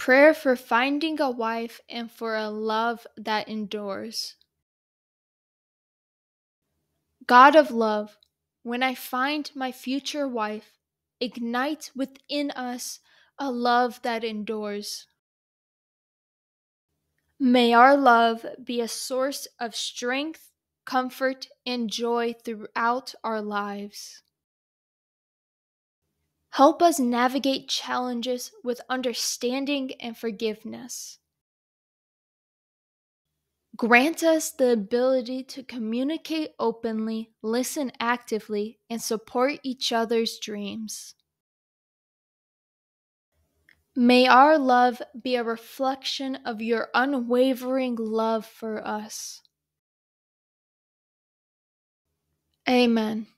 Prayer for finding a wife and for a love that endures. God of love, when I find my future wife, ignite within us a love that endures. May our love be a source of strength, comfort, and joy throughout our lives. Help us navigate challenges with understanding and forgiveness. Grant us the ability to communicate openly, listen actively, and support each other's dreams. May our love be a reflection of your unwavering love for us. Amen.